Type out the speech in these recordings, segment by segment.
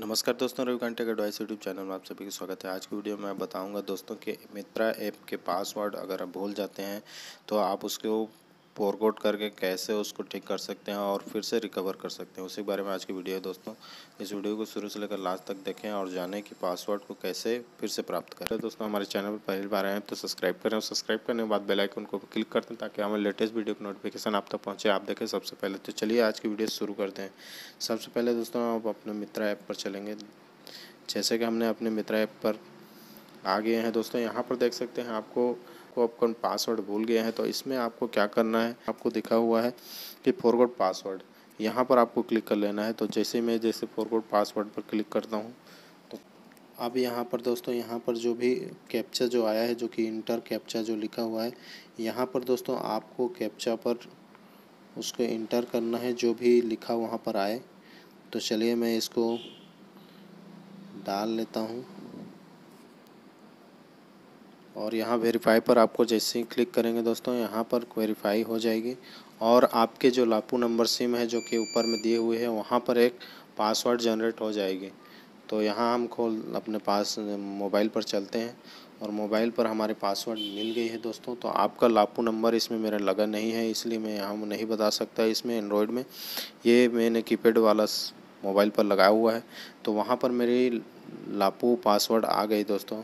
नमस्कार दोस्तों, Ravi contact advice YouTube channel में आप सभी का स्वागत है। आज की वीडियो में मैं बताऊँगा दोस्तों कि मित्रा ऐप के पासवर्ड अगर आप भूल जाते हैं तो आप उसको फॉरगोट करके कैसे उसको ठीक कर सकते हैं और फिर से रिकवर कर सकते हैं, उसी बारे में आज की वीडियो है दोस्तों। इस वीडियो को शुरू से लेकर लास्ट तक देखें और जानें कि पासवर्ड को कैसे फिर से प्राप्त करें। दोस्तों, हमारे चैनल पर पहली बार आए हैं तो सब्सक्राइब करें और सब्सक्राइब करने के बाद बेलाइकन को क्लिक कर दें ताकि हमारे लेटेस्ट वीडियो की नोटिफिकेशन आप तक पहुँचे। आप देखें सबसे पहले तो चलिए आज की वीडियो शुरू करते हैं। सबसे पहले दोस्तों, आप अपने मित्रा ऐप पर चलेंगे। जैसे कि हमने अपने मित्रा ऐप पर आ गए हैं दोस्तों, यहाँ पर देख सकते हैं आपको को आपका पासवर्ड भूल गया है तो इसमें आपको क्या करना है? आपको दिखा हुआ है कि फॉरवर्ड पासवर्ड यहाँ पर आपको क्लिक कर लेना है तो जैसे मैं जैसे फॉरवर्ड पासवर्ड पर क्लिक करता हूँ तो अब यहाँ पर दोस्तों, यहाँ पर जो भी कैप्चा जो आया है, जो कि इंटर कैप्चा जो लिखा हुआ है, यहाँ पर दोस्तों आपको कैप्चा पर उसको इंटर करना है, जो भी लिखा वहाँ पर आए। तो चलिए मैं इसको डाल लेता हूँ। और यहाँ वेरीफाई पर आपको जैसे ही क्लिक करेंगे दोस्तों, यहाँ पर वेरीफाई हो जाएगी। और आपके जो लापू नंबर सिम है, जो कि ऊपर में दिए हुए हैं, वहाँ पर एक पासवर्ड जनरेट हो जाएगी। तो यहाँ हम खोल, अपने पास मोबाइल पर चलते हैं और मोबाइल पर हमारे पासवर्ड मिल गई है दोस्तों। तो आपका लापू नंबर इसमें मेरा लगा नहीं है, इसलिए मैं यहाँ नहीं बता सकता इसमें एंड्रॉयड में। ये मैंने कीपैड वाला मोबाइल पर लगाया हुआ है। तो वहाँ पर मेरी लापू पासवर्ड आ गई दोस्तों।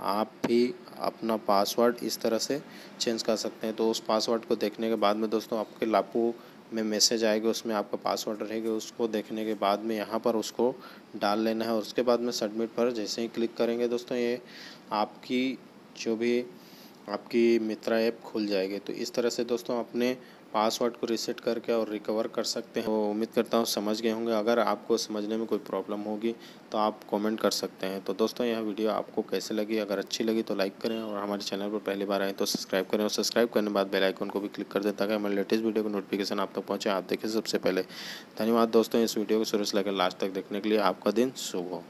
आप भी अपना पासवर्ड इस तरह से चेंज कर सकते हैं। तो उस पासवर्ड को देखने के बाद में दोस्तों आपके लापू में मैसेज आएगा, उसमें आपका पासवर्ड रहेगा, उसको देखने के बाद में यहाँ पर उसको डाल लेना है उसके बाद में सबमिट पर जैसे ही क्लिक करेंगे दोस्तों ये आपकी जो भी आपकी मित्रा ऐप खुल जाएगी। तो इस तरह से दोस्तों अपने पासवर्ड को रीसेट करके और रिकवर कर सकते हैं। तो उम्मीद करता हूँ समझ गए होंगे। अगर आपको समझने में कोई प्रॉब्लम होगी तो आप कमेंट कर सकते हैं। तो दोस्तों, यह वीडियो आपको कैसे लगी? अगर अच्छी लगी तो लाइक करें और हमारे चैनल पर पहली बार आए तो सब्सक्राइब करें और सब्सक्राइब करने के बाद बेल आइकन को भी क्लिक कर दें, ताकि हमारे लेटेस्ट वीडियो का नोटिफिकेशन आप तक पहुँचे। आप देखें सबसे पहले। धन्यवाद दोस्तों इस वीडियो को शुरू से लेकर लास्ट तक देखने के लिए। आपका दिन शुभ हो।